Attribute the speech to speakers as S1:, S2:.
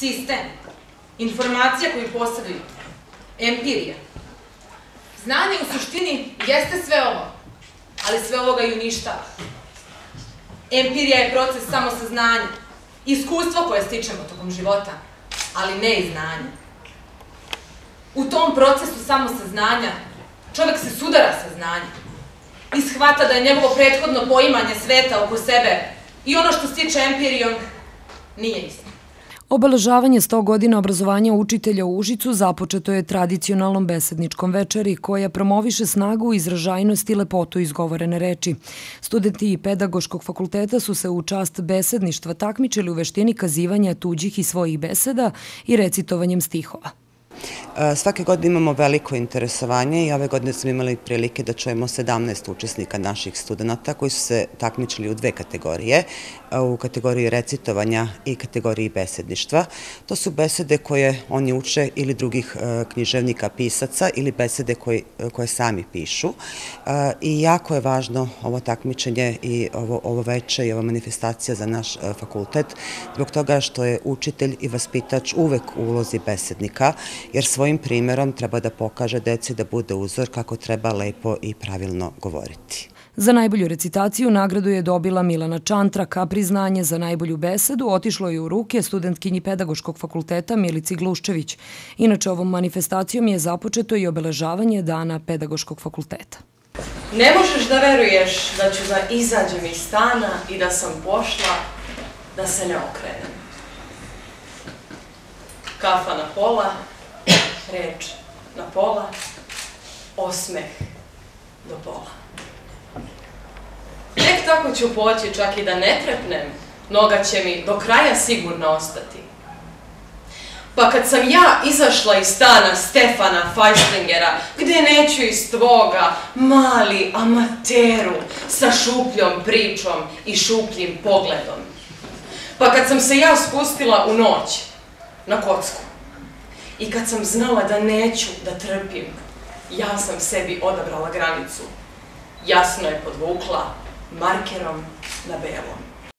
S1: sistem, informacija koju posjeduju, empirija. Znanje u suštini jeste sve ovo, ali sve ovoga i uništava. Empirija je proces samosaznanja, iskustvo koje stičemo tokom života, ali ne i znanja. U tom procesu samosaznanja čovek se sudara sa znanjem i shvata da je njegovo prethodno poimanje sveta oko sebe i ono što stiče empirijom nije isto.
S2: Obeležavanje 100 godina obrazovanja učitelja u Užicu započeto je tradicionalnom besedničkom večeri koja promoviše snagu, izražajnost i lepotu izgovorene reči. Studenti pedagoškog fakulteta su se u čast besedništva takmičili u veštini kazivanja tuđih i svojih beseda i recitovanjem stihova.
S3: Svake godine imamo veliko interesovanje i ove godine smo imali prilike da čujemo 17 učesnika naših studenta koji su se takmičili u dve kategorije, u kategoriji recitovanja i kategoriji besedništva. To su besede koje oni uče ili drugih književnika pisaca ili besede koje, sami pišu. I jako je važno ovo takmičenje i ovo, ovo veče i ova manifestacija za naš fakultet, zbog toga što je učitelj i vaspitač uvek u ulozi besednika, jer svojim primerom treba da pokaže deci da bude uzor kako treba lepo i pravilno govoriti.
S2: Za najbolju recitaciju nagradu je dobila Milana Čantrak, a priznanje za najbolju besedu otišlo je u ruke studentkinji Pedagoškog fakulteta Milici Gluščević. Inače, ovom manifestacijom je započeto i obeležavanje Dana Pedagoškog fakulteta.
S4: Ne možeš da veruješ da ću da izađem iz stana i da sam pošla da se ne okrenem. Kafa na pola, reč na pola, osmeh do pola. Tek tako ću poći, čak i da ne trepnem, noga će mi do kraja sigurno ostati. Pa kad sam ja izašla iz stana Stefana Feislingera, gde neću iz tvoga, mali amateru, sa šupljom pričom i šupljim pogledom. Pa kad sam se ja spustila u noć, na kocku, I kad sam znala da neću da trpim, ja sam sebi odabrala granicu. Jasno je podvukla markerom na belom.